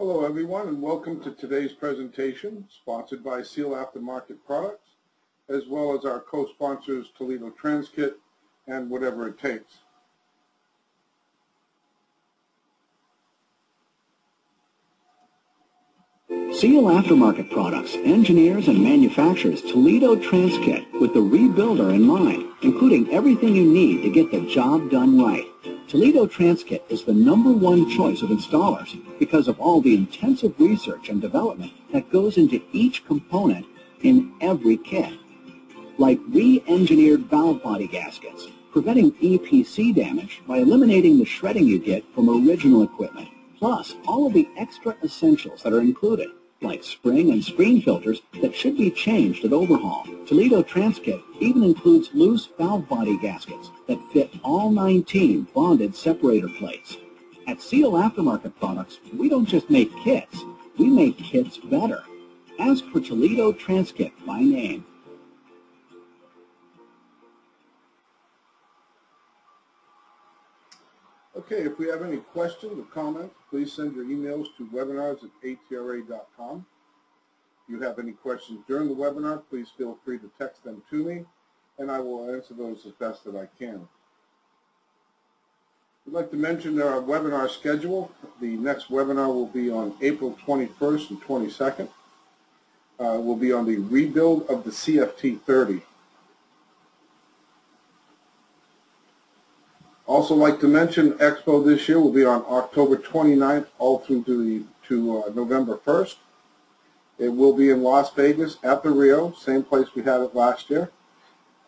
Hello everyone and welcome to today's presentation sponsored by Seal Aftermarket Products as well as our co-sponsors Toledo Transkit and Whatever It Takes. Seal Aftermarket Products engineers and manufactures Toledo Transkit with the rebuilder in mind, including everything you need to get the job done right. Toledo Transkit is the number one choice of installers because of all the intensive research and development that goes into each component in every kit. Like re-engineered valve body gaskets, preventing EPC damage by eliminating the shredding you get from original equipment, plus all of the extra essentials that are included, like spring and screen filters that should be changed at overhaul. Toledo Transkit even includes loose valve body gaskets that fit all 19 bonded separator plates. At Seal Aftermarket Products, we don't just make kits, we make kits better. Ask for Toledo Transkit by name. Okay, if we have any questions or comments, please send your emails to webinars atatra.com. If you have any questions during the webinar, please feel free to text them to me, and I will answer those as best that I can. I'd like to mention our webinar schedule. The next webinar will be on April 21st and 22nd. Uh, will be on the rebuild of the CFT30. Also like to mention Expo this year will be on October 29th all through to, the, to uh, November 1st. It will be in Las Vegas at the Rio, same place we had it last year.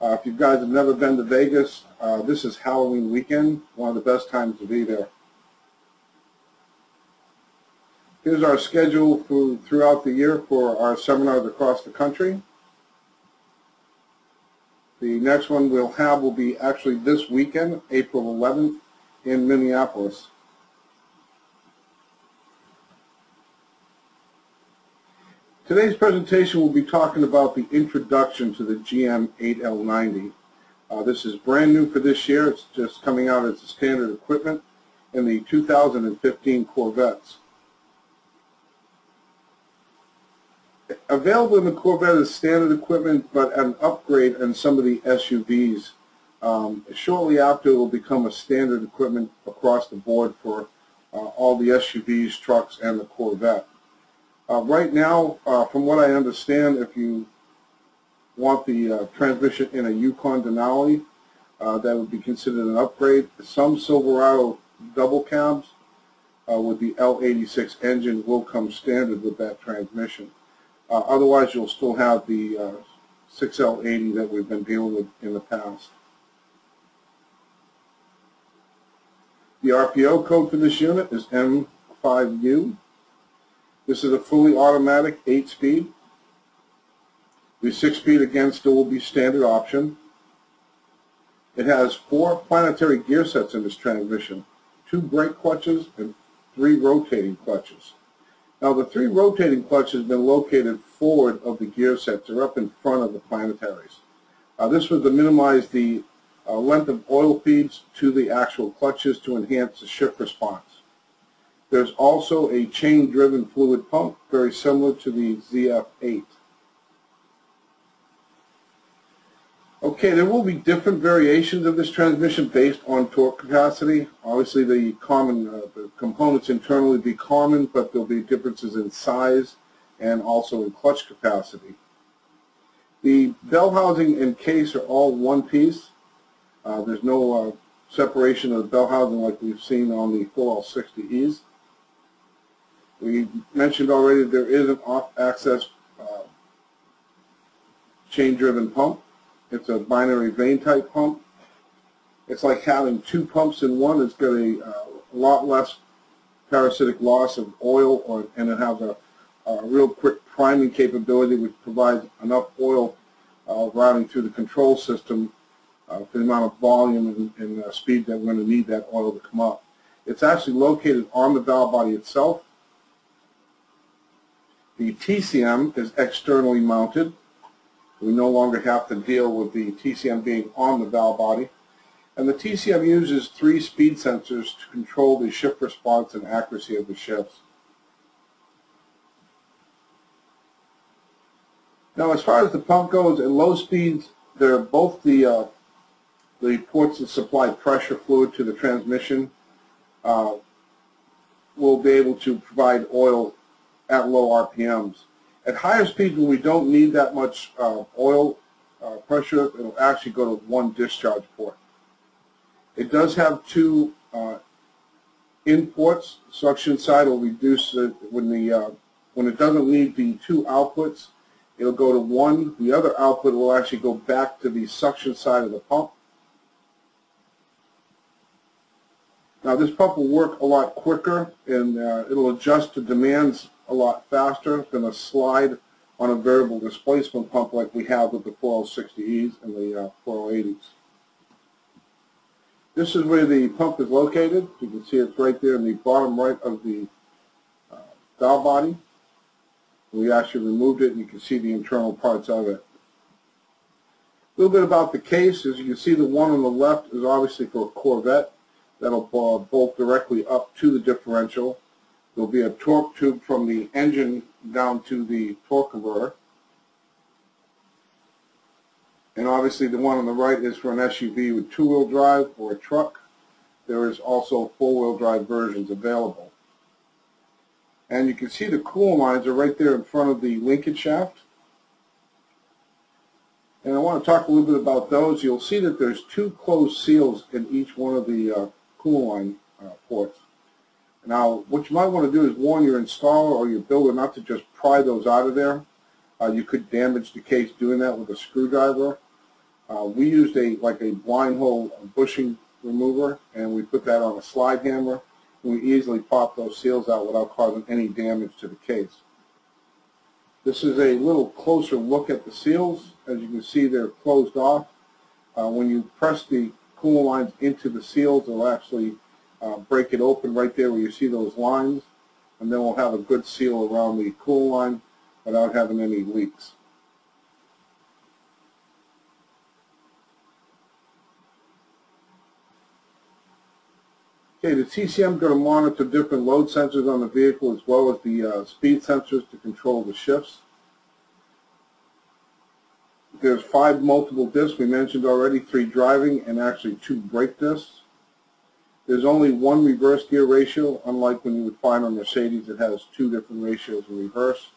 Uh, if you guys have never been to Vegas, uh, this is Halloween weekend, one of the best times to be there. Here's our schedule for, throughout the year for our seminars across the country. The next one we'll have will be actually this weekend, April 11th, in Minneapolis. Today's presentation will be talking about the introduction to the GM8L90. Uh, this is brand new for this year. It's just coming out as standard equipment in the 2015 Corvettes. Available in the Corvette as standard equipment, but an upgrade in some of the SUVs. Um, shortly after, it will become a standard equipment across the board for uh, all the SUVs, trucks, and the Corvette. Uh, right now, uh, from what I understand, if you want the uh, transmission in a Yukon Denali, uh, that would be considered an upgrade. Some Silverado double cabs uh, with the L86 engine will come standard with that transmission. Uh, otherwise, you'll still have the uh, 6L80 that we've been dealing with in the past. The RPO code for this unit is M5U. This is a fully automatic 8-speed. The 6-speed again still will be standard option. It has four planetary gear sets in this transmission, two brake clutches and three rotating clutches. Now the three rotating clutches have been located forward of the gear sets. They're up in front of the planetaries. Uh, this was to minimize the uh, length of oil feeds to the actual clutches to enhance the shift response. There's also a chain-driven fluid pump, very similar to the ZF8. Okay, there will be different variations of this transmission based on torque capacity. Obviously, the common uh, the components internally be common, but there'll be differences in size and also in clutch capacity. The bell housing and case are all one piece. Uh, there's no uh, separation of the bell housing like we've seen on the 4L60Es. We mentioned already there is an off-axis uh, chain-driven pump. It's a binary vane type pump. It's like having two pumps in one. It's got a, uh, lot less parasitic loss of oil or, and it has a, a, real quick priming capability which provides enough oil uh, routing through the control system uh, for the amount of volume and, and uh, speed that we're going to need that oil to come up. It's actually located on the valve body itself. The TCM is externally mounted. We no longer have to deal with the TCM being on the valve body. And the TCM uses three speed sensors to control the shift response and accuracy of the shifts. Now as far as the pump goes, at low speeds, they're both the, uh, the ports that supply pressure fluid to the transmission uh, will be able to provide oil at low RPMs. At higher speeds, when we don't need that much uh, oil uh, pressure, it'll actually go to one discharge port. It does have two uh, inputs. Suction side will reduce it when the uh, when it doesn't need the two outputs. It'll go to one. The other output will actually go back to the suction side of the pump. Now this pump will work a lot quicker and uh, it'll adjust to demands a lot faster than a slide on a variable displacement pump like we have with the 4060Es and the uh, 4080s. This is where the pump is located. You can see it's right there in the bottom right of the uh, valve body. We actually removed it and you can see the internal parts of it. A little bit about the case. As you can see, the one on the left is obviously for a Corvette. That'll bolt directly up to the differential. There'll be a torque tube from the engine down to the torque converter. And obviously the one on the right is for an SUV with two-wheel drive or a truck. There is also four-wheel drive versions available. And you can see the coolant lines are right there in front of the linkage shaft. And I want to talk a little bit about those. You'll see that there's two closed seals in each one of the uh, coolant line uh, ports. Now, what you might want to do is warn your installer or your builder not to just pry those out of there. Uh, you could damage the case doing that with a screwdriver. Uh, we used a like a blind hole bushing remover, and we put that on a slide hammer, and we easily pop those seals out without causing any damage to the case. This is a little closer look at the seals. As you can see, they're closed off. Uh, when you press the coolant lines into the seals, they'll actually uh, break it open right there where you see those lines, and then we'll have a good seal around the cool line without having any leaks. Okay, the TCM is going to monitor different load sensors on the vehicle as well as the uh, speed sensors to control the shifts. There's five multiple discs we mentioned already, three driving and actually two brake discs. There's only one reverse gear ratio, unlike when you would find on Mercedes it has two different ratios in reverse.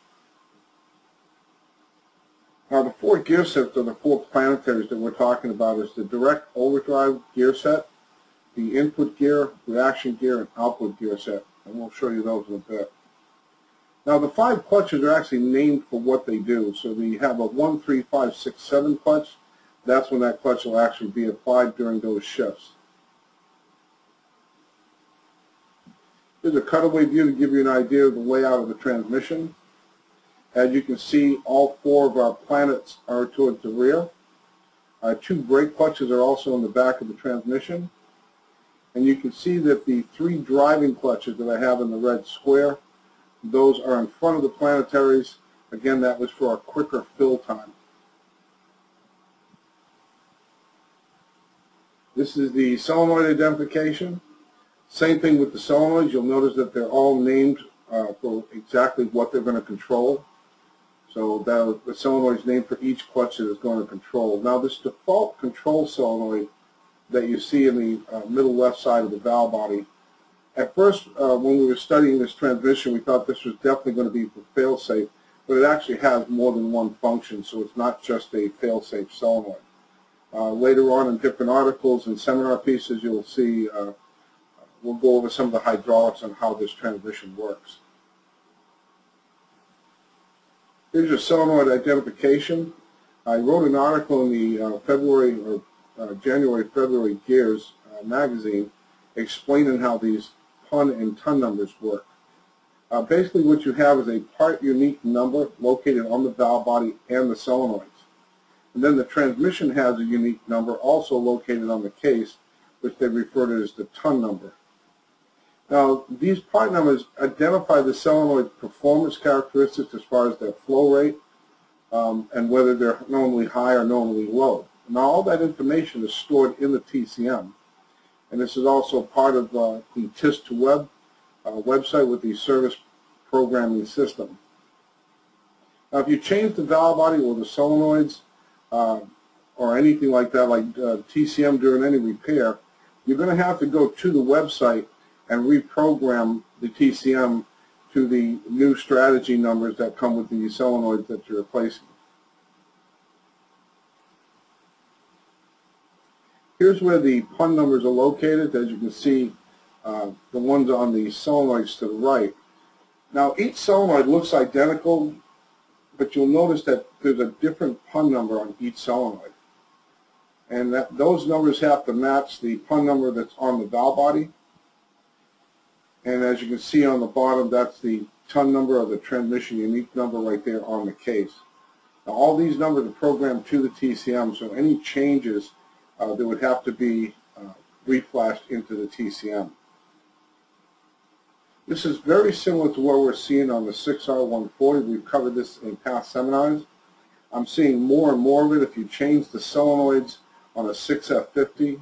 Now the four gear sets are the four planetaries that we're talking about is the direct overdrive gear set, the input gear, reaction gear, and output gear set. And we'll show you those in a bit. Now the five clutches are actually named for what they do. So we have a 1, 3, 5, 6, 7 clutch. That's when that clutch will actually be applied during those shifts. Here's a cutaway view to give you an idea of the layout of the transmission. As you can see, all four of our planets are towards the rear. Uh, two brake clutches are also in the back of the transmission. And you can see that the three driving clutches that I have in the red square those are in front of the planetaries. Again, that was for a quicker fill time. This is the solenoid identification. Same thing with the solenoids. You'll notice that they're all named uh, for exactly what they're going to control. So the, the solenoid is named for each clutch that it's going to control. Now this default control solenoid that you see in the uh, middle left side of the valve body at first, uh, when we were studying this transmission, we thought this was definitely going to be for fail-safe, but it actually has more than one function, so it's not just a fail-safe solenoid. Uh, later on in different articles and seminar pieces, you'll see, uh, we'll go over some of the hydraulics on how this transmission works. Here's your solenoid identification. I wrote an article in the uh, February or uh, January, February Gears uh, magazine explaining how these ton and ton numbers work. Uh, basically what you have is a part unique number located on the valve body and the solenoids. And then the transmission has a unique number also located on the case, which they refer to as the TUN number. Now, these part numbers identify the solenoid performance characteristics as far as their flow rate um, and whether they're normally high or normally low. Now, all that information is stored in the TCM. And this is also part of uh, the TIS2Web uh, website with the service programming system. Now, if you change the valve body or the solenoids uh, or anything like that, like uh, TCM during any repair, you're going to have to go to the website and reprogram the TCM to the new strategy numbers that come with the solenoids that you're replacing. Here's where the pun numbers are located. As you can see, uh, the ones on the solenoids to the right. Now, each solenoid looks identical, but you'll notice that there's a different pun number on each solenoid. And that those numbers have to match the pun number that's on the valve body. And as you can see on the bottom, that's the TUN number of the transmission unique number right there on the case. Now, all these numbers are programmed to the TCM, so any changes uh, that would have to be uh, reflashed into the TCM. This is very similar to what we're seeing on the 6R140. We've covered this in past seminars. I'm seeing more and more of it. If you change the solenoids on a 6F50,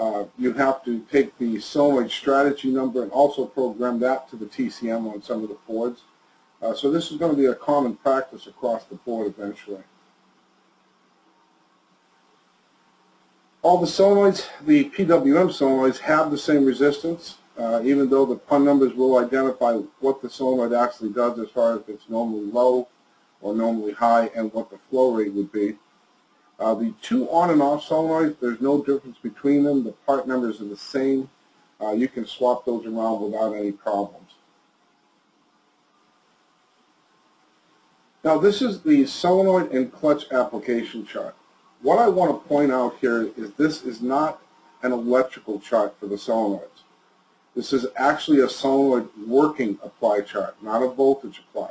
uh, you have to take the solenoid strategy number and also program that to the TCM on some of the Fords. Uh, so this is going to be a common practice across the board eventually. All the solenoids, the PWM solenoids, have the same resistance, uh, even though the pun numbers will identify what the solenoid actually does as far as it's normally low or normally high and what the flow rate would be. Uh, the two on and off solenoids, there's no difference between them. The part numbers are the same. Uh, you can swap those around without any problems. Now this is the solenoid and clutch application chart. What I want to point out here is this is not an electrical chart for the solenoids. This is actually a solenoid working apply chart, not a voltage apply.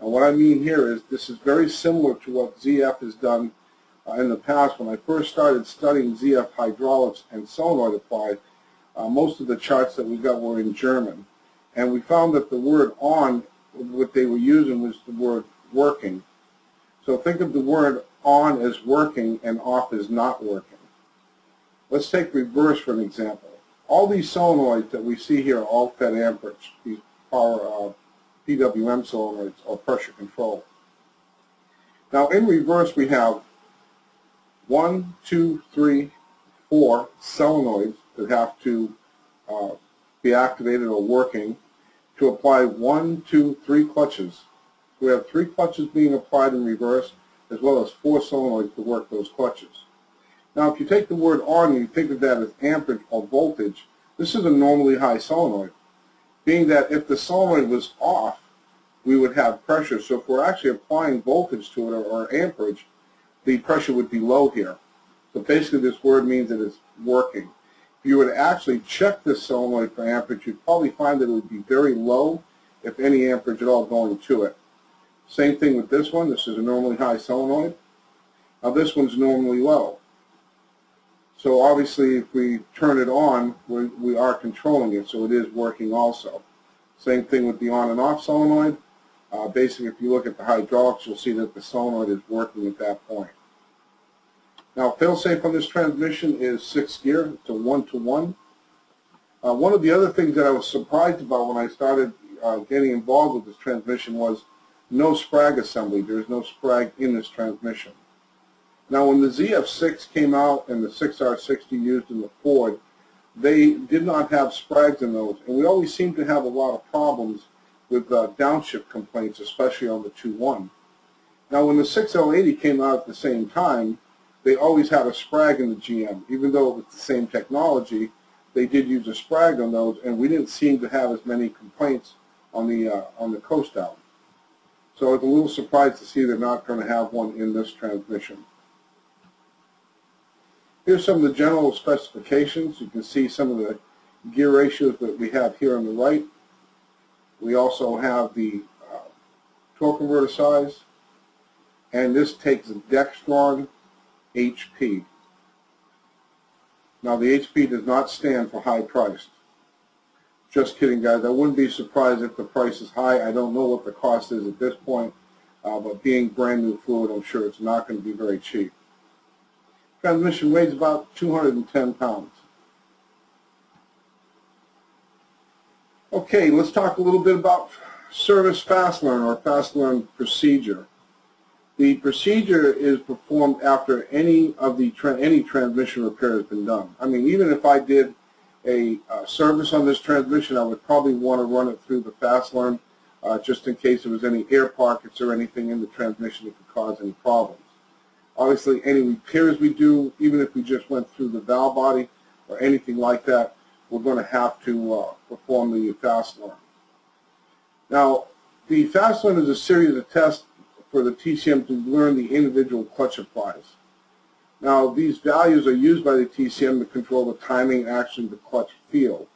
And what I mean here is this is very similar to what ZF has done uh, in the past. When I first started studying ZF hydraulics and solenoid applied, uh, most of the charts that we got were in German. And we found that the word on, what they were using was the word working. So think of the word on as working and off as not working. Let's take reverse for an example. All these solenoids that we see here are all fed amperage, these power uh, PWM solenoids or pressure control. Now in reverse we have one, two, three, four solenoids that have to uh, be activated or working to apply one, two, three clutches. We have three clutches being applied in reverse as well as four solenoids to work those clutches. Now if you take the word on and you think of that as amperage or voltage, this is a normally high solenoid. Being that if the solenoid was off, we would have pressure. So if we're actually applying voltage to it or, or amperage, the pressure would be low here. So basically this word means that it's working. If you to actually check this solenoid for amperage, you'd probably find that it would be very low, if any amperage at all going to it. Same thing with this one. This is a normally high solenoid. Now this one's normally low. So obviously if we turn it on, we, we are controlling it, so it is working also. Same thing with the on and off solenoid. Uh, basically if you look at the hydraulics, you'll see that the solenoid is working at that point. Now failsafe on this transmission is six gear. It's a one-to-one. -one. Uh, one of the other things that I was surprised about when I started uh, getting involved with this transmission was no sprag assembly. There's no sprag in this transmission. Now when the ZF6 came out and the 6R60 used in the Ford, they did not have sprags in those. And we always seem to have a lot of problems with uh, downshift complaints, especially on the 2.1. Now when the 6L80 came out at the same time, they always had a sprag in the GM. Even though it was the same technology, they did use a sprag on those, and we didn't seem to have as many complaints on the, uh, on the coast out. So I was a little surprised to see they're not going to have one in this transmission. Here's some of the general specifications. You can see some of the gear ratios that we have here on the right. We also have the uh, torque converter size, and this takes Dextron HP. Now the HP does not stand for high priced. Just kidding, guys. I wouldn't be surprised if the price is high. I don't know what the cost is at this point, uh, but being brand new fluid, I'm sure it's not going to be very cheap. Transmission weighs about 210 pounds. Okay, let's talk a little bit about service fast learn or fast learn procedure. The procedure is performed after any of the tra any transmission repair has been done. I mean, even if I did a uh, service on this transmission, I would probably want to run it through the fast learn uh, just in case there was any air pockets or anything in the transmission that could cause any problems. Obviously, any repairs we do, even if we just went through the valve body or anything like that, we're going to have to uh, perform the fast learn. Now, the fast learn is a series of tests for the TCM to learn the individual clutch applies. Now, these values are used by the TCM to control the timing action of the clutch field.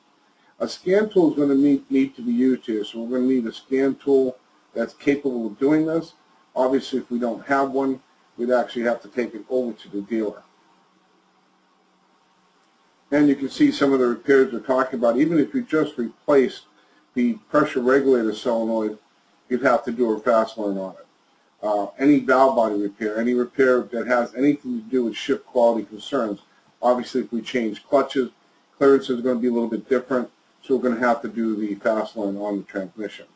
A scan tool is going to need, need to be used here, so we're going to need a scan tool that's capable of doing this. Obviously, if we don't have one, we'd actually have to take it over to the dealer. And you can see some of the repairs we're talking about. Even if you just replaced the pressure regulator solenoid, you'd have to do a fast learn on it. Uh, any valve body repair, any repair that has anything to do with shift quality concerns. Obviously, if we change clutches, clearance is going to be a little bit different, so we're going to have to do the fast learn on the transmission.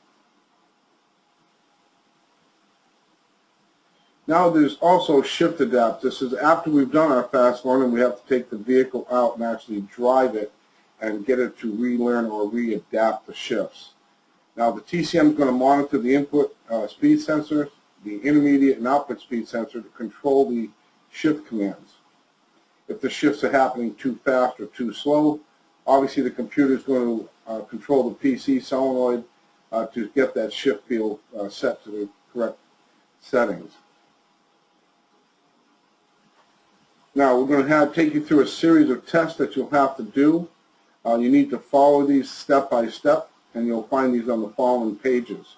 Now there's also shift adapt. This is after we've done our fast learning, we have to take the vehicle out and actually drive it and get it to relearn or readapt the shifts. Now the TCM is going to monitor the input uh, speed sensor, the intermediate and output speed sensor to control the shift commands. If the shifts are happening too fast or too slow, obviously the computer is going to uh, control the PC solenoid uh, to get that shift field uh, set to the correct settings. Now we're going to have take you through a series of tests that you'll have to do. Uh, you need to follow these step by step and you'll find these on the following pages.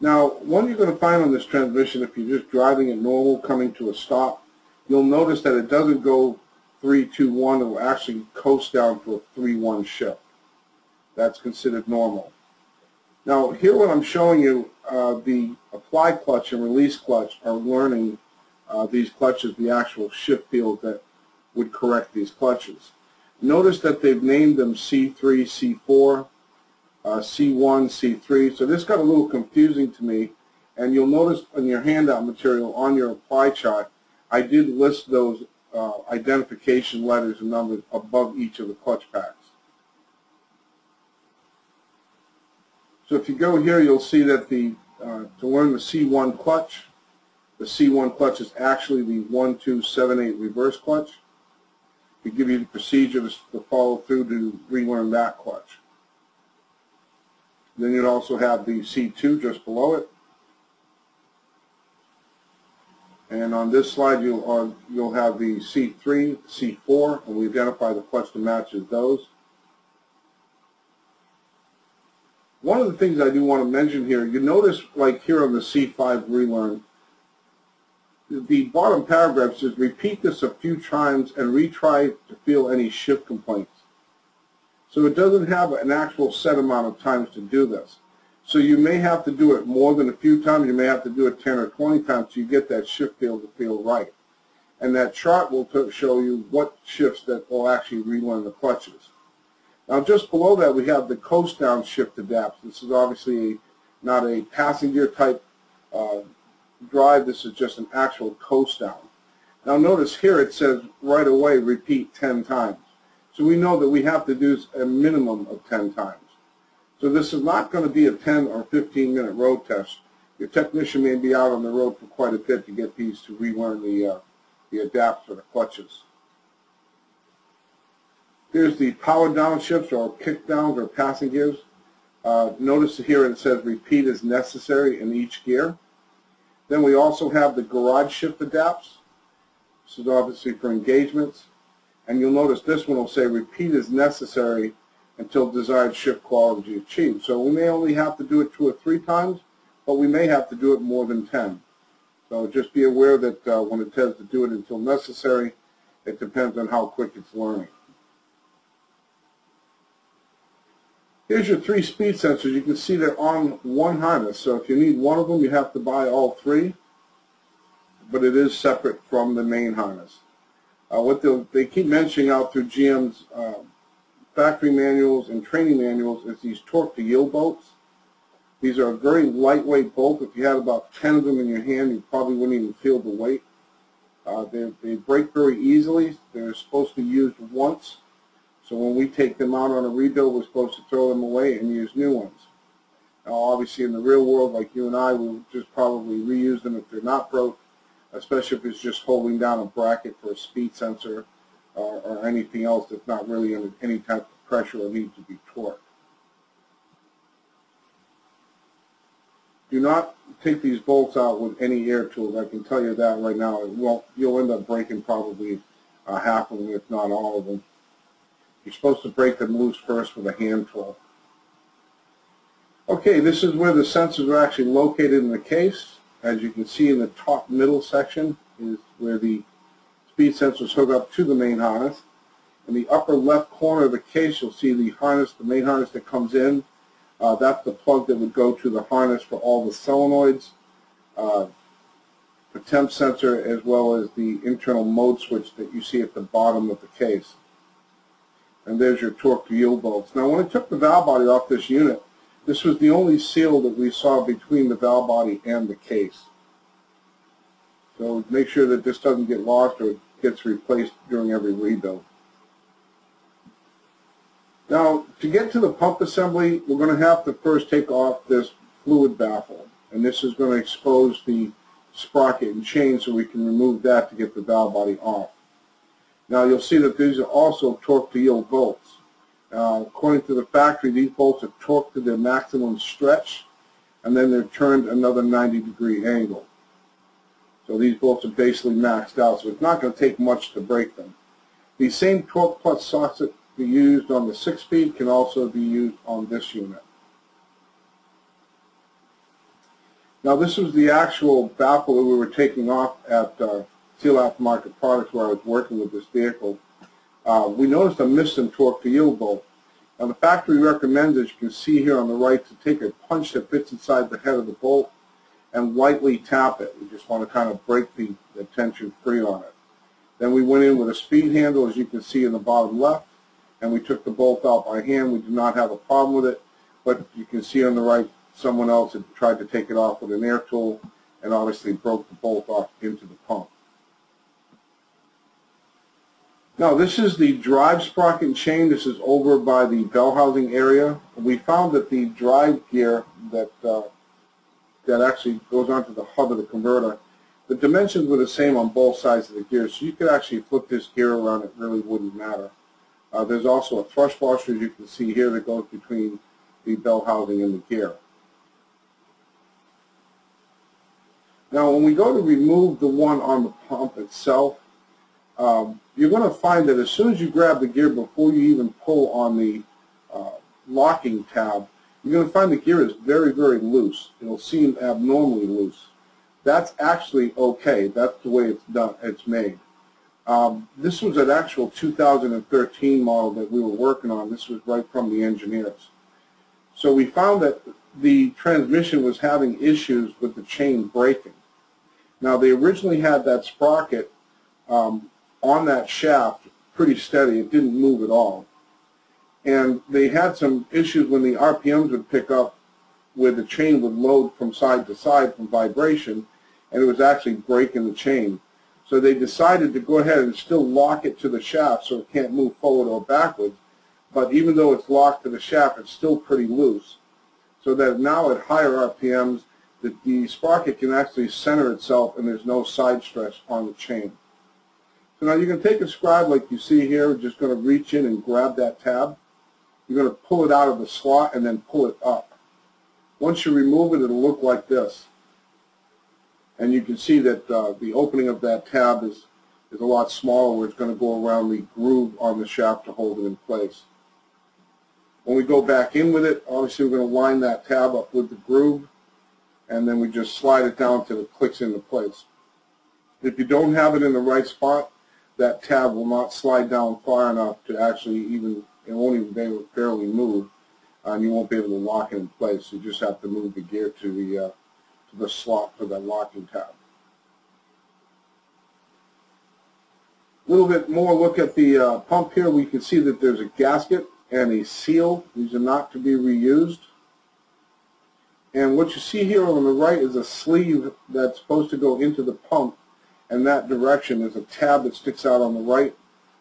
Now, one you're going to find on this transmission, if you're just driving it normal, coming to a stop, you'll notice that it doesn't go 3-2-1, it will actually coast down to a 3-1 shift. That's considered normal. Now, here what I'm showing you, uh, the apply clutch and release clutch are learning uh, these clutches, the actual shift field that would correct these clutches. Notice that they've named them C3, C4, uh, C1, C3, so this got a little confusing to me, and you'll notice in your handout material on your apply chart, I did list those uh, identification letters and numbers above each of the clutch packs. So if you go here, you'll see that the uh, to learn the C1 clutch, the C1 clutch is actually the 1278 reverse clutch. We give you the procedure to follow through to relearn that clutch. Then you'd also have the C2 just below it. And on this slide, you'll, uh, you'll have the C3, C4, and we identify the clutch to match as those. One of the things I do want to mention here, you notice like here on the C5 relearn, the bottom paragraph says repeat this a few times and retry to feel any shift complaints. So it doesn't have an actual set amount of times to do this. So you may have to do it more than a few times. You may have to do it 10 or 20 times so you get that shift feel to feel right. And that chart will show you what shifts that will actually relearn the clutches. Now just below that we have the coast down shift adapt. This is obviously not a passenger type uh, drive. This is just an actual coast down. Now notice here it says right away repeat 10 times. So we know that we have to do a minimum of 10 times. So this is not going to be a 10 or 15 minute road test. Your technician may be out on the road for quite a bit to get these to relearn the, uh, the adapt for the clutches. Here's the power downshifts or kick downs or passing gears. Uh, notice here it says repeat is necessary in each gear. Then we also have the garage shift adapts. This is obviously for engagements. And you'll notice this one will say repeat is necessary until desired shift quality is achieved. So we may only have to do it two or three times, but we may have to do it more than 10. So just be aware that uh, when it says to do it until necessary, it depends on how quick it's learning. Here's your three speed sensors. You can see they're on one harness. So if you need one of them, you have to buy all three. But it is separate from the main harness. Uh, what they'll- keep mentioning out through GM's uh, factory manuals and training manuals is these torque to yield bolts. These are a very lightweight bolt. If you had about 10 of them in your hand, you probably wouldn't even feel the weight. Uh, they, they break very easily. They're supposed to be used once. So when we take them out on a rebuild, we're supposed to throw them away and use new ones. Now, obviously, in the real world, like you and I, we'll just probably reuse them if they're not broke, especially if it's just holding down a bracket for a speed sensor or, or anything else that's not really under any type of pressure or need to be torqued. Do not take these bolts out with any air tools. I can tell you that right now. It won't, you'll end up breaking probably uh, half of them, if not all of them. You're supposed to break them loose first with a hand tool. Okay, this is where the sensors are actually located in the case. As you can see in the top middle section is where the speed sensors hook up to the main harness. In the upper left corner of the case, you'll see the harness, the main harness that comes in. Uh, that's the plug that would go to the harness for all the solenoids, uh, the temp sensor, as well as the internal mode switch that you see at the bottom of the case. And there's your torque to yield bolts. Now, when I took the valve body off this unit, this was the only seal that we saw between the valve body and the case. So make sure that this doesn't get lost or gets replaced during every rebuild. Now, to get to the pump assembly, we're going to have to first take off this fluid baffle. And this is going to expose the sprocket and chain so we can remove that to get the valve body off. Now, you'll see that these are also torque to yield bolts. Uh, according to the factory, these bolts are torqued to their maximum stretch, and then they're turned another 90 degree angle. So these bolts are basically maxed out, so it's not going to take much to break them. The same Torx Plus socket be used on the six-speed can also be used on this unit. Now this was the actual baffle that we were taking off at uh, Seal Aftermarket Products where I was working with this vehicle. Uh, we noticed a missing torque to yield bolt. Now the factory recommends, as you can see here on the right, to take a punch that fits inside the head of the bolt and lightly tap it. We just want to kind of break the, the tension free on it. Then we went in with a speed handle, as you can see in the bottom left, and we took the bolt out by hand. We did not have a problem with it, but you can see on the right, someone else had tried to take it off with an air tool and obviously broke the bolt off into the pump. Now this is the drive sprocket chain. This is over by the bell housing area. We found that the drive gear that uh, that actually goes onto the hub of the converter, the dimensions were the same on both sides of the gear, so you could actually flip this gear around. It really wouldn't matter. Uh, there's also a thrust washer, as you can see here, that goes between the bell housing and the gear. Now, when we go to remove the one on the pump itself, um, you're going to find that as soon as you grab the gear before you even pull on the uh, locking tab, you're going to find the gear is very, very loose. It'll seem abnormally loose. That's actually okay. That's the way it's done. It's made. Um, this was an actual 2013 model that we were working on. This was right from the engineers. So we found that the transmission was having issues with the chain breaking. Now they originally had that sprocket um, on that shaft pretty steady. It didn't move at all. And they had some issues when the RPMs would pick up where the chain would load from side to side from vibration and it was actually breaking the chain. So they decided to go ahead and still lock it to the shaft so it can't move forward or backwards. But even though it's locked to the shaft, it's still pretty loose. So that now at higher RPMs, the, the sprocket can actually center itself and there's no side stress on the chain. So now you can take a scribe like you see here, We're just going to reach in and grab that tab. You're going to pull it out of the slot and then pull it up. Once you remove it, it'll look like this. And you can see that uh, the opening of that tab is, is a lot smaller where it's going to go around the groove on the shaft to hold it in place. When we go back in with it, obviously we're going to line that tab up with the groove and then we just slide it down till it clicks into place. If you don't have it in the right spot, that tab will not slide down far enough to actually even, it won't even be able to barely move, and you won't be able to lock it in place. You just have to move the gear to the, uh, to the slot for that locking tab. A little bit more look at the uh, pump here. We can see that there's a gasket and a seal. These are not to be reused. And what you see here on the right is a sleeve that's supposed to go into the pump in that direction. is a tab that sticks out on the right,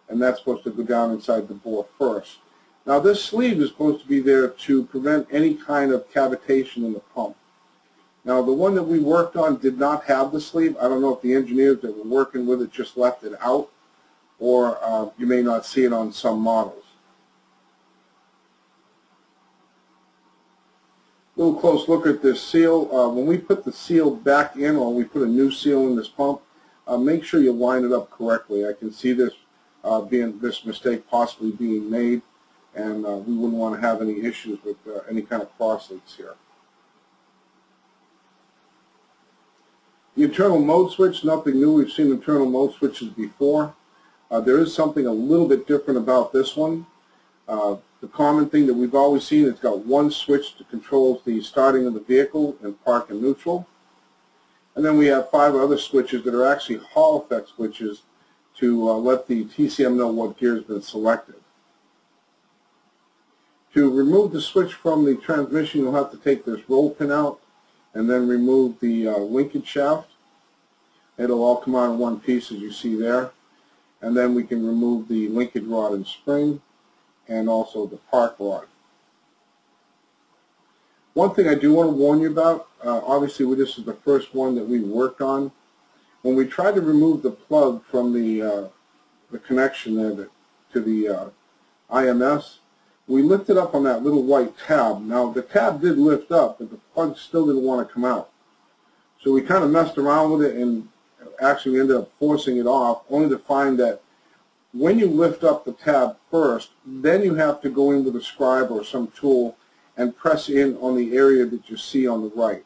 and that's supposed to go down inside the bore first. Now this sleeve is supposed to be there to prevent any kind of cavitation in the pump. Now the one that we worked on did not have the sleeve. I don't know if the engineers that were working with it just left it out, or uh, you may not see it on some models. A little close look at this seal. Uh, when we put the seal back in or we put a new seal in this pump, uh, make sure you line it up correctly. I can see this uh, being this mistake possibly being made and uh, we wouldn't want to have any issues with uh, any kind of cross leaks here. The internal mode switch, nothing new. We've seen internal mode switches before. Uh, there is something a little bit different about this one. Uh, the common thing that we've always seen, it's got one switch that controls the starting of the vehicle and park and neutral. And then we have five other switches that are actually Hall effect switches to uh, let the TCM know what gear has been selected. To remove the switch from the transmission, you'll have to take this roll pin out and then remove the uh, linkage shaft. It'll all come out in one piece as you see there. And then we can remove the linkage rod and spring and also the park rod. One thing I do want to warn you about, uh, obviously this is the first one that we worked on. When we tried to remove the plug from the, uh, the connection there to the uh, IMS, we lifted up on that little white tab. Now the tab did lift up, but the plug still didn't want to come out. So we kind of messed around with it and actually ended up forcing it off, only to find that when you lift up the tab first, then you have to go in with a scribe or some tool and press in on the area that you see on the right.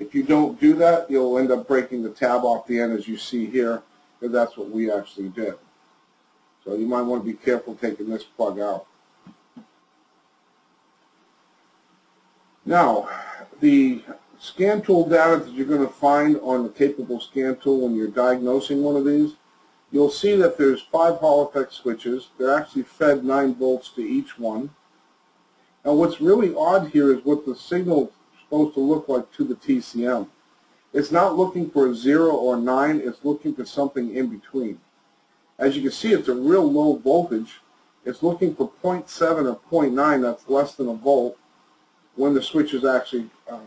If you don't do that, you'll end up breaking the tab off the end as you see here, because that's what we actually did. So you might want to be careful taking this plug out. Now, the scan tool data that you're going to find on the capable scan tool when you're diagnosing one of these, you'll see that there's five Hall effect switches. They're actually fed 9 volts to each one. Now what's really odd here is what the signal is supposed to look like to the TCM. It's not looking for a 0 or 9, it's looking for something in between. As you can see, it's a real low voltage. It's looking for 0.7 or 0.9, that's less than a volt, when the switch is actually uh,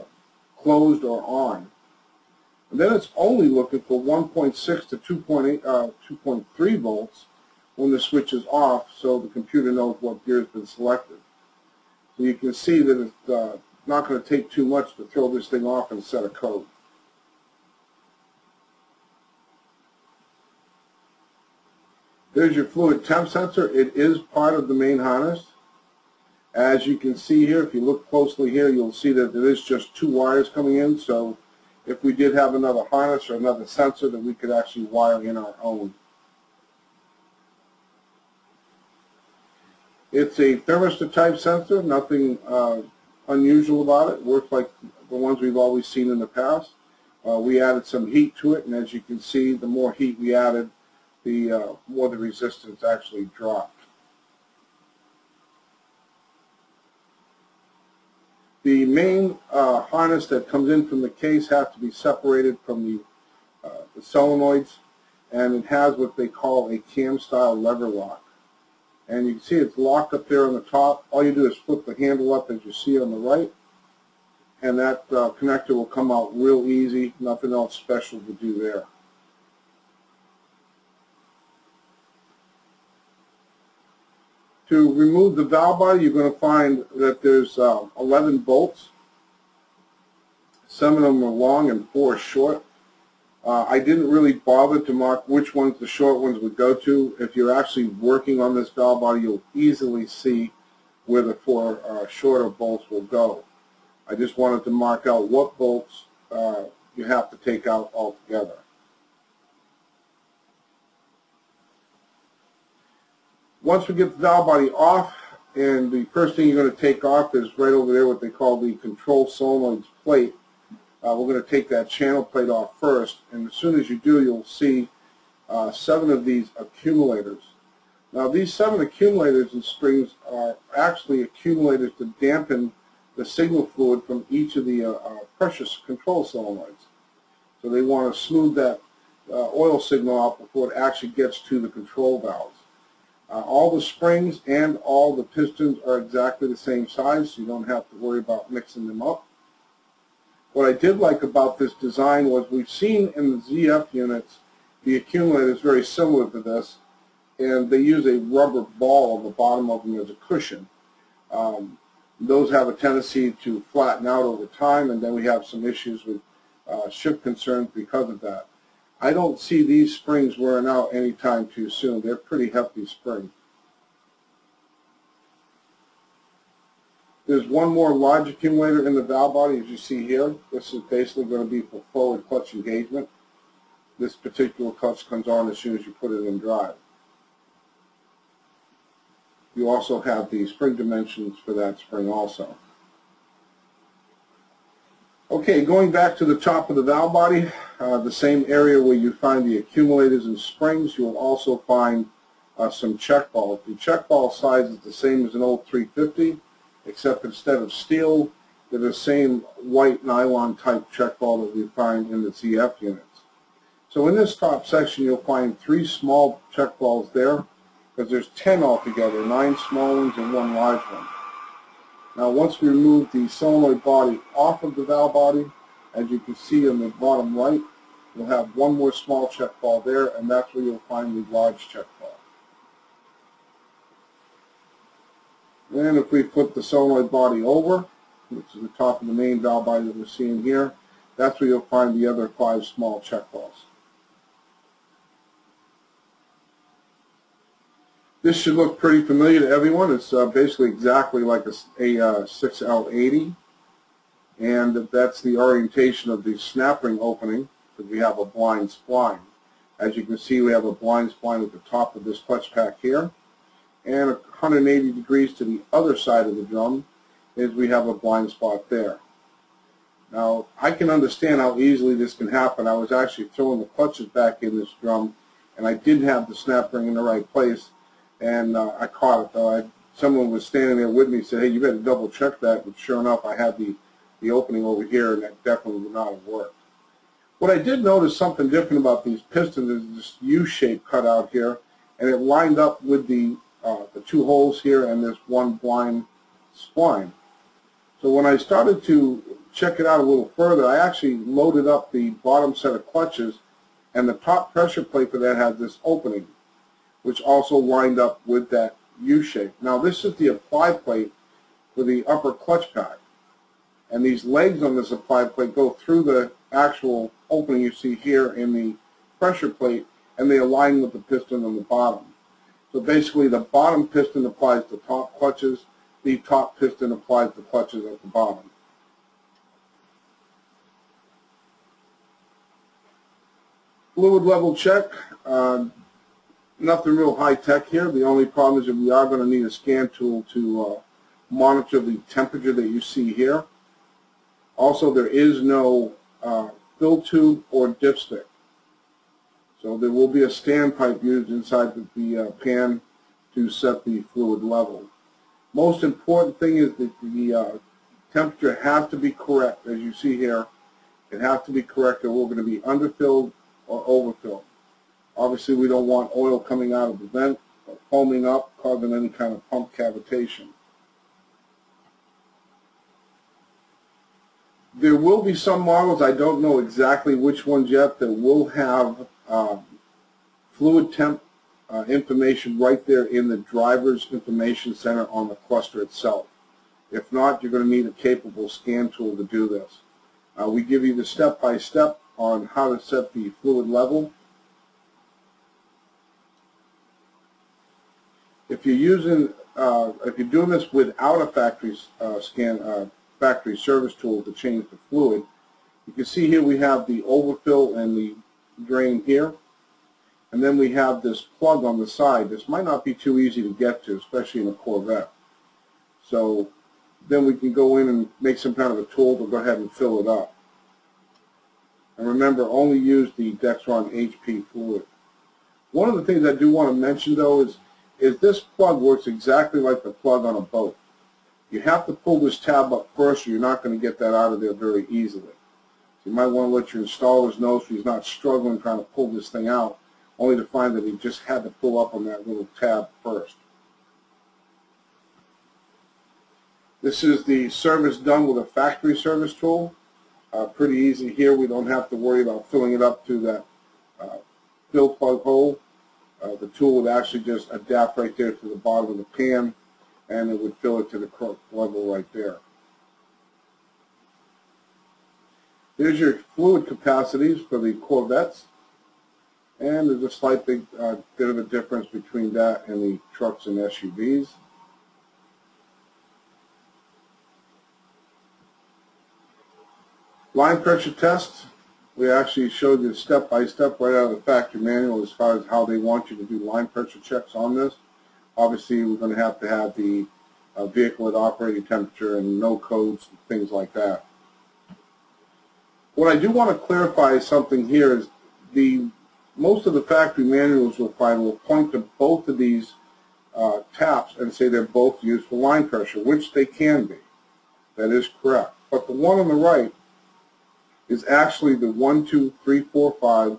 closed or on. And then it's only looking for 1.6 to 2.8, uh, 2.3 volts when the switch is off so the computer knows what gear has been selected. You can see that it's uh, not going to take too much to throw this thing off and set a code. There's your fluid temp sensor. It is part of the main harness. As you can see here, if you look closely here, you'll see that there is just two wires coming in. So if we did have another harness or another sensor, that we could actually wire in our own. It's a thermistor type sensor, nothing uh, unusual about it. Works like the ones we've always seen in the past. Uh, we added some heat to it, and as you can see, the more heat we added, the uh, more the resistance actually dropped. The main uh, harness that comes in from the case has to be separated from the, uh, the solenoids and it has what they call a cam style lever lock. And you can see it's locked up there on the top. All you do is flip the handle up as you see on the right and that uh, connector will come out real easy, nothing else special to do there. To remove the valve body, you're going to find that there's uh, 11 bolts. Some of them are long and four short. Uh, I didn't really bother to mark which ones the short ones would go to. If you're actually working on this valve body, you'll easily see where the four uh, shorter bolts will go. I just wanted to mark out what bolts uh, you have to take out altogether. Once we get the valve body off, and the first thing you're going to take off is right over there what they call the control solenoids plate. Uh, we're going to take that channel plate off first, and as soon as you do, you'll see uh, seven of these accumulators. Now these seven accumulators and springs are actually accumulators to dampen the signal fluid from each of the uh, uh, control solenoids. So they want to smooth that uh, oil signal out before it actually gets to the control valves. Uh, all the springs and all the pistons are exactly the same size, so you don't have to worry about mixing them up. What I did like about this design was we've seen in the ZF units the accumulator is very similar to this, and they use a rubber ball on the bottom of them as a cushion. Um, those have a tendency to flatten out over time, and then we have some issues with uh, shift concerns because of that. I don't see these springs wearing out anytime too soon. They're pretty hefty springs. There's one more large accumulator in the valve body, as you see here. This is basically going to be for forward clutch engagement. This particular clutch comes on as soon as you put it in drive. You also have the spring dimensions for that spring also. Okay, going back to the top of the valve body, uh, the same area where you find the accumulators and springs, you will also find uh, some check balls. The check ball size is the same as an old 350, except instead of steel, they're the same white nylon type check ball that we find in the ZF units. So in this top section, you'll find three small check balls there, because there's 10 altogether, nine small ones and one large one. Now once we remove the solenoid body off of the valve body, as you can see on the bottom right, you'll have one more small check ball there, and that's where you'll find the large check ball. Then if we flip the solenoid body over, which is the top of the main valve body that we're seeing here, that's where you'll find the other five small check valves. This should look pretty familiar to everyone. It's uh, basically exactly like a, a uh, 6L80 and that's the orientation of the snap ring opening because we have a blind spline. As you can see we have a blind spline at the top of this clutch pack here and 180 degrees to the other side of the drum is we have a blind spot there. Now I can understand how easily this can happen. I was actually throwing the clutches back in this drum and I did have the snap ring in the right place and uh, I caught it though. I, someone was standing there with me said, hey, you better double check that. But sure enough, I had the, the opening over here, and that definitely would not have worked. What I did notice something different about these pistons is this U-shape cut out here, and it lined up with the, uh, the two holes here and this one blind spline. So when I started to check it out a little further, I actually loaded up the bottom set of clutches, and the top pressure plate for that has this opening which also lined up with that U-shape. Now this is the apply plate for the upper clutch pack. And these legs on this apply plate go through the actual opening you see here in the pressure plate and they align with the piston on the bottom. So basically the bottom piston applies the top clutches, the top piston applies the clutches at the bottom. Fluid level check. Uh, nothing real high tech here. The only problem is that we are going to need a scan tool to uh, monitor the temperature that you see here. Also, there is no uh, fill tube or dipstick. So there will be a standpipe used inside the, the uh, pan to set the fluid level. Most important thing is that the uh, temperature has to be correct, as you see here. It has to be correct or we're going to be underfilled or overfilled. Obviously, we don't want oil coming out of the vent or foaming up, causing any kind of pump cavitation. There will be some models, I don't know exactly which ones yet, that will have um, fluid temp uh, information right there in the driver's information center on the cluster itself. If not, you're going to need a capable scan tool to do this. Uh, we give you the step-by-step -step on how to set the fluid level if you're using, uh, if you're doing this without a factory uh, scan, uh, factory service tool to change the fluid, you can see here we have the overfill and the drain here. And then we have this plug on the side. This might not be too easy to get to, especially in a Corvette. So then we can go in and make some kind of a tool to go ahead and fill it up. And remember, only use the Dexron HP fluid. One of the things I do want to mention though is, is this plug works exactly like the plug on a boat. You have to pull this tab up first or you're not going to get that out of there very easily. You might want to let your installers know so he's not struggling trying to pull this thing out, only to find that he just had to pull up on that little tab first. This is the service done with a factory service tool. Uh, pretty easy here. We don't have to worry about filling it up to that uh, fill plug hole. Uh, the tool would actually just adapt right there to the bottom of the pan and it would fill it to the correct level right there. Here's your fluid capacities for the Corvettes. And there's a slight big, uh, bit of a difference between that and the trucks and SUVs. Line pressure test, we actually showed you step by step right out of the factory manual as far as how they want you to do line pressure checks on this. Obviously, we're going to have to have the uh, vehicle at operating temperature and no codes and things like that. What I do want to clarify something here is the most of the factory manuals you'll find will point to both of these uh, taps and say they're both used for line pressure, which they can be. That is correct. But the one on the right is actually the 1, 2, 3, 4, 5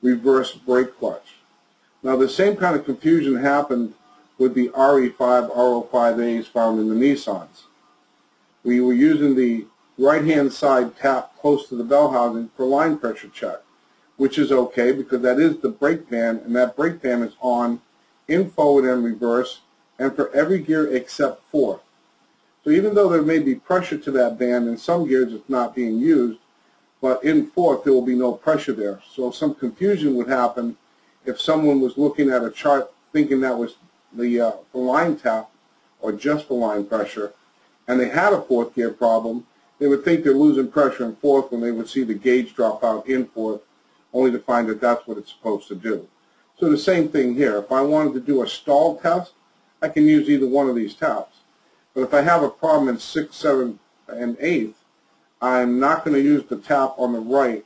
reverse brake clutch. Now the same kind of confusion happened with the RE5, RO5As found in the Nissans. We were using the right-hand side tap close to the bell housing for line pressure check, which is okay because that is the brake band, and that brake band is on in forward and reverse, and for every gear except fourth. So even though there may be pressure to that band, in some gears it's not being used, but in fourth there will be no pressure there. So some confusion would happen if someone was looking at a chart thinking that was the, uh, the line tap or just the line pressure, and they had a fourth gear problem, they would think they're losing pressure in fourth when they would see the gauge drop out in fourth, only to find that that's what it's supposed to do. So the same thing here. If I wanted to do a stall test, I can use either one of these taps. But if I have a problem in sixth, seventh, and eighth, I'm not going to use the tap on the right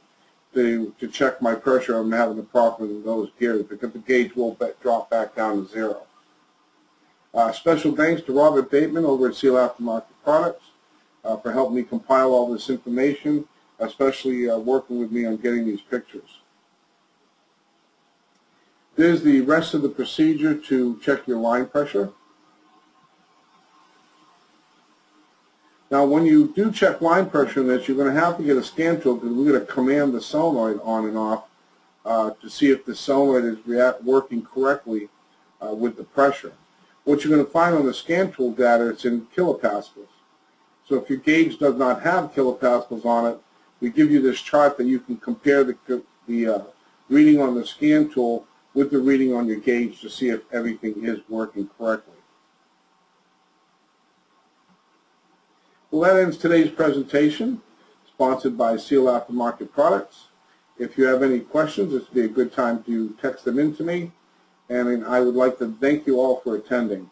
to, to check my pressure I'm having a problem in those gears because the gauge will drop back down to zero. Uh, special thanks to Robert Bateman over at Seal Aftermarket Products uh, for helping me compile all this information, especially uh, working with me on getting these pictures. There's the rest of the procedure to check your line pressure. Now, when you do check line pressure in this, you're going to have to get a scan tool because we're going to command the solenoid on and off uh, to see if the solenoid is working correctly uh, with the pressure. What you're going to find on the scan tool data, it's in kilopascals. So if your gauge does not have kilopascals on it, we give you this chart that you can compare the, the uh, reading on the scan tool with the reading on your gauge to see if everything is working correctly. Well, that ends today's presentation, sponsored by Seal Aftermarket Products. If you have any questions, this would be a good time to text them in to me. And I would like to thank you all for attending.